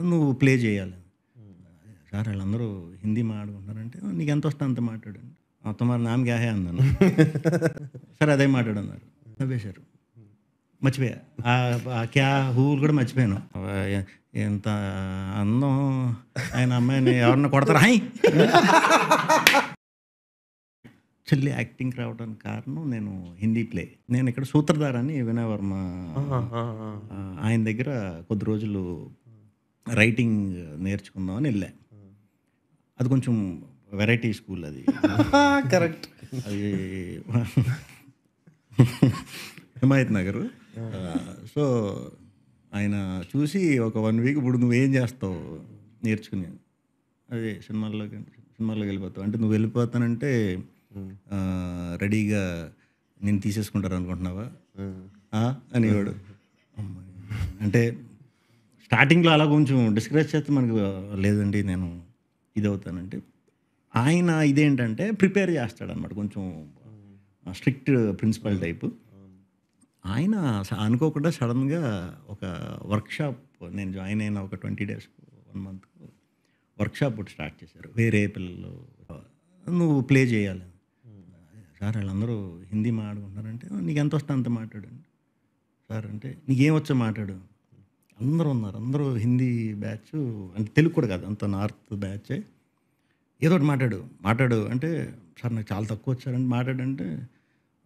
నువ్వు ప్లే చేయాలి. సార్ వాళ్ళందరూ హిందీ మాట్లాడుకుంటున్నారంటే నీకు ఎంత వస్తే అంత మాట్లాడండి. తొమ్మిది నామ్ గ్యాహే అన్నాను. సరే అదే మాట్లాడన్నారు. నవ్వేశారు. మర్చిపోయా. ఆ- క్యా హూలు కూడా మర్చిపోయాను. ఎంత అందం. ఆయన అమ్మాయిని ఎవరన్నా కొడతారా? హై! చెల్లి యాక్టింగ్ రావడానికి కారణం నేను హిందీ ప్లే. నేను ఇక్కడ సూత్రధార్ అని వినయ్ వర్మ ఆ, ఆయన దగ్గర కొద్ది రోజులు రైటింగ్ నేర్చుకుందామని వెళ్ళా. అది కొంచెం వెరైటీ స్కూల్ అది. కరెక్ట్ అది హిమాయత్ నగర్. సో ఆయన చూసి ఒక వన్ వీక్ ఇప్పుడు నువ్వేం చేస్తావు? నేర్చుకుని. అదే సినిమాల్లోకి సినిమాల్లోకి వెళ్ళిపోతావు. అంటే నువ్వు వెళ్ళిపోతానంటే ఆ, రెడీగా నేను తీసేసుకుంటారు అనుకుంటున్నావా ఆ? అనేవాడు. అమ్మాయి. అంటే స్టార్టింగ్లో అలా కొంచెం డిస్కరేజ్ చేస్తే మనకు లేదండి నేను ఇది అవుతానంటే ఆయన ఇదేంటంటే ప్రిపేర్ చేస్తాడనమాట కొంచెం స్ట్రిక్ట్ ప్రిన్సిపల్ టైపు. ఆయన స- అనుకోకుండా సడన్గా ఒక వర్క్షాప్ నేను జాయిన్ అయిన ఒక twenty days one month workshop ఒకటి స్టార్ట్ చేశారు. వేరే పిల్లలు నువ్వు ప్లే చేయాలి. సార్ వాళ్ళందరూ హిందీ మాట్లాడుకుంటున్నారంటే నీకు ఎంత వస్తే అంత మాట్లాడండి సార్ అంటే నీకేం వచ్చో మాట్లాడు? అందరూ ఉన్నారు. అందరూ హిందీ బ్యాచ్ అంటే తెలుగు కూడా కాదు. అంత నార్త్ బ్యాచే ఏదో ఒకటి మాట్లాడు. మాట్లాడు అంటే సార్ నాకు చాలా తక్కువ వచ్చారంటే మాట్లాడంటే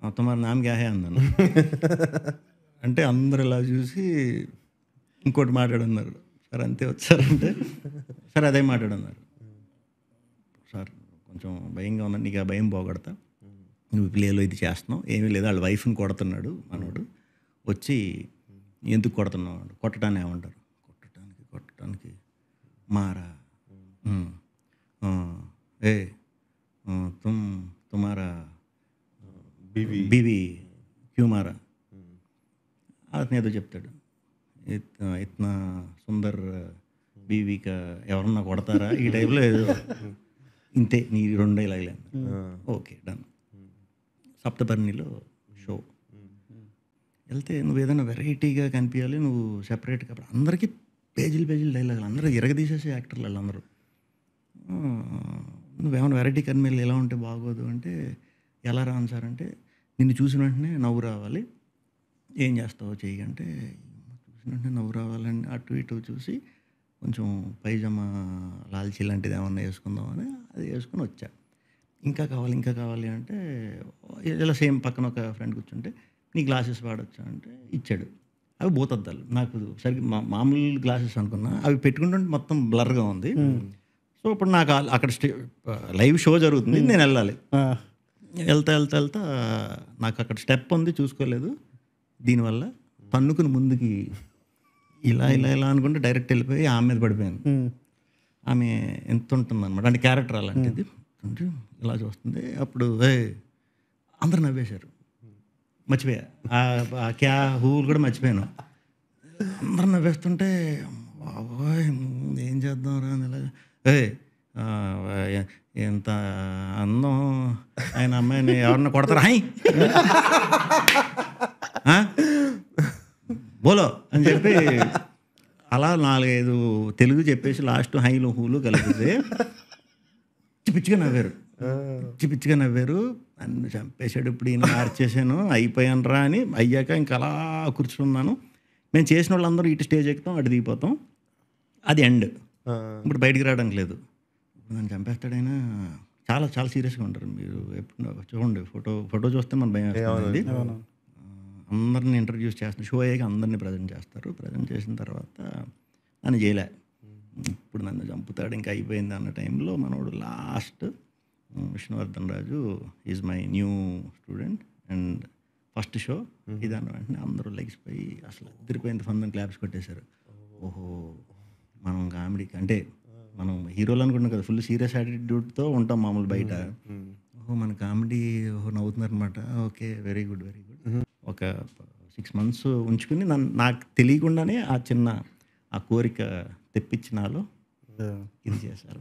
తొమ్మిది నామ్ గ్యాహే అన్నాను. అంటే అందరు ఇలా చూసి ఇంకోటి మాట్లాడన్నారు. సార్ అంతే వచ్చారంటే సార్ అదే మాట్లాడన్నారు. సార్ కొంచెం భయంగా ఉందని నీకు ఆ భయం పోగొడతా. నువ్వు ప్లేలో ఇది చేస్తున్నావు. ఏమీ లేదు. వాళ్ళ వైఫ్ని కొడుతున్నాడు మనోడు. వచ్చి ఎందుకు కొడుతున్నావు కొట్టడానికి ఏమంటారు? కొట్టడానికి కొట్టడానికి మారా. ఏ. తుమ్ తుమారా. బీవీ. బీవీ క్యూ మారా అతను ఏదో చెప్తాడు. ఇత్- ఇతన సుందర్ బీవీక ఎవరన్నా కొడతారా? ఈ టైప్లో ఏదో ఇంతే నీ రెండు డైలాగులే ఓకే డన్. సప్తపర్ణిలో షో. వెళ్తే నువ్వు ఏదైనా వెరైటీగా కనిపించాలి నువ్వు సెపరేట్గా అప్పుడు అందరికీ పేజీలు పేజీలు డైలాగులు అందరూ ఇరగదీసేసే యాక్టర్లు వాళ్ళందరూ. నువ్వేమైనా వెరైటీ కనిపించాలి ఎలా ఉంటే బాగోదు అంటే ఎలా రాను సార్ అంటే నిన్ను చూసిన వెంటనే నవ్వు రావాలి. ఏం చేస్తావో చెయ్యి అంటే చూసిన వెంటనే నవ్వు రావాలని అటు ఇటు చూసి కొంచెం పైజమా లాల్చీ లాంటిది ఏమన్నా వేసుకుందామని అది వేసుకొని వచ్చా. ఇంకా కావాలి ఇంకా కావాలి అంటే ఇలా సేమ్ పక్కన ఒక ఫ్రెండ్ కూర్చుంటే నీ గ్లాసెస్ వాడచ్చు అంటే ఇచ్చాడు. అవి భూతద్దాలు నాకు సరిగ్గా మామూలు గ్లాసెస్ అనుకున్నా అవి పెట్టుకుంటుంటే మొత్తం బ్లర్గా ఉంది. సో ఇప్పుడు నాకు అక్కడ స్టే లైవ్ షో జరుగుతుంది. నేను వెళ్ళాలి. వెళ్తా వెళ్తా వెళ్తా నాకు అక్కడ స్టెప్ ఉంది చూసుకోలేదు. దీనివల్ల తన్నుకుని ముందుకి ఇలా ఇలా ఇలా అనుకుంటే డైరెక్ట్ వెళ్ళిపోయి ఆమె మీద పడిపోయాను. ఆమె ఎంత ఉంటుంది అనమాట అంటే క్యారెక్టర్ అలాంటిది. ఇలా చూస్తుంది. అప్పుడు అందరు నవ్వేశారు. మర్చిపోయా. ఆ- క్యా హూలు కూడా మర్చిపోయాను. అందరిని నవ్వేస్తుంటే బాబోయ్ ఏం చేద్దాం రా అని ఏ ఎంత అందం ఆయన అమ్మాయిని ఎవరన్నా కొడతారా? హై! బోలో అని చెప్పి అలా నాలుగైదు తెలుగు చెప్పేసి లాస్ట్ హైలు హూలు కలిపితే పిచ్చిగా నవ్వారు. పిచ్చి పిచ్చిగా నవ్వారు. నన్ను చంపేశాడు ఇప్పుడు ఈయన మార్చేసాను అయిపోయాను రా అని అయ్యాక ఇంకా అలా కూర్చున్నాను. మేము చేసిన వాళ్ళందరూ ఇటు స్టేజ్ ఎక్కుతాం అటు దిగిపోతాం. అది ఎండ్. ఇప్పుడు బయటికి రావడానికి లేదు. ఇప్పుడు నన్ను చంపేస్తాడైనా చాలా చాలా సీరియస్గా ఉంటారు మీరు. ఎప్పుడు చూడండి ఫోటో ఫోటో చూస్తే మన భయం వేస్తుంది అందరిని ఇంట్రడ్యూస్ చేస్తారు షో అయ్యాక అందరినీ ప్రజెంట్ చేస్తారు. ప్రజెంట్ చేసిన తర్వాత నన్ను చేయలే ఇప్పుడు నన్ను చంపుతాడు ఇంకా అయిపోయింది అన్న టైంలో మనోడు last Vishnuvardhan Raju is my new student and first show. ఇదన్న వెంటనే అందరూ లెగిసిపోయి అసలు తిరిపోయింది ఫందన్ క్లాప్స్ కొట్టేశారు. ఓహో మనం కామెడీకి అంటే మనం హీరోలు అనుకుంటాం కదా ఫుల్ సీరియస్ యాటిట్యూడ్తో ఉంటాం మామూలు బయట. ఓహో మన కామెడీ ఓహో నవ్వుతున్నారు అనమాట okay very good very good. ఒక సిక్స్ మంత్స్ ఉంచుకుని నన్ను నాకు తెలియకుండానే ఆ చిన్న ఆ కోరిక తెప్పించినాలో ఇది చేశారు.